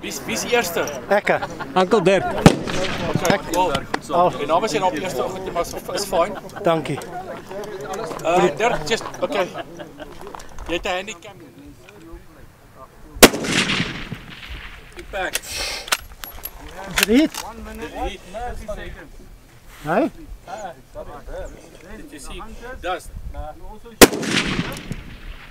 Wie is, wie eerste? Ekke. Enkel Dirk. Oké, okay, cool. Oh. Je naam is hier op eerste ochtend, maar is fijn. Dankie. Uh, Dirk, just, oké. Okay. Jy het 'n handicap. Impact. Is dit? 1 minute Nee? Did you see.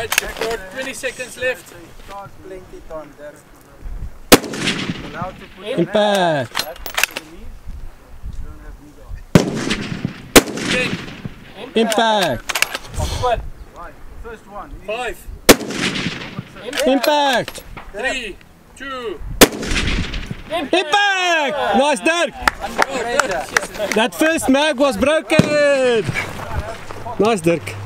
Right, got 20 seconds left. start plenty time there. Allowed Impact. to the knees. You don't have knee guard. 10, Impact. First one. 5, Impact. 3, 2, Impact. Nice Dirk. That first mag was broken. Nice Dirk.